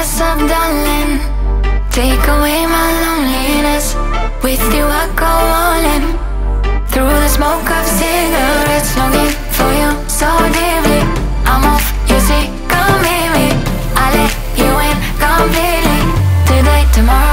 mess up, darling. Take away my loneliness. With you I go all in. Through the smoke of cigarettes Longing for you so deeply I'm off, you see, come meet me. I let you in completely. Today, tomorrow.